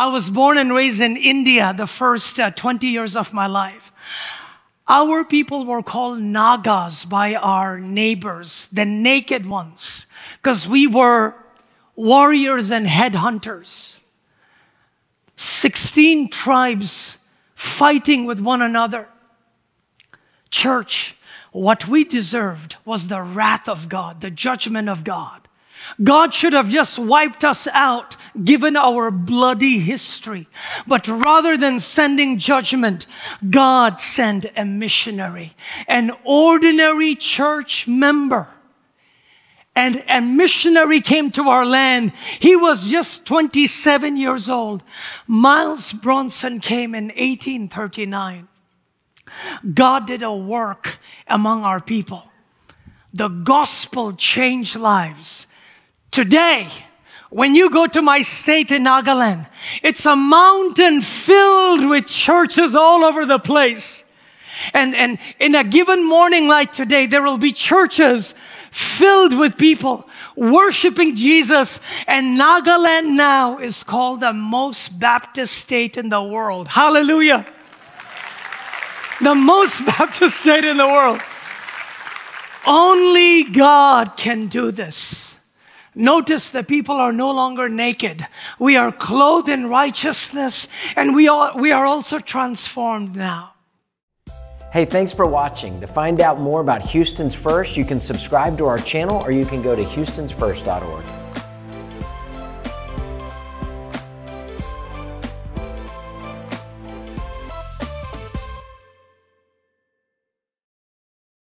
I was born and raised in India the first uh, 20 years of my life. Our people were called Nagas by our neighbors, the naked ones, because we were warriors and headhunters. 16 tribes fighting with one another. Church, what we deserved was the wrath of God, the judgment of God. God should have just wiped us out, given our bloody history. But rather than sending judgment, God sent a missionary, an ordinary church member. And a missionary came to our land. He was just 27 years old. Miles Bronson came in 1839. God did a work among our people. The gospel changed lives. Today, when you go to my state in Nagaland, it's a mountain filled with churches all over the place. And, and in a given morning like today, there will be churches filled with people worshiping Jesus. And Nagaland now is called the most Baptist state in the world. Hallelujah. The most Baptist state in the world. Only God can do this. Notice that people are no longer naked. We are clothed in righteousness and we are, we are also transformed now. Hey, thanks for watching. To find out more about Houston's First, you can subscribe to our channel or you can go to houstonsfirst.org.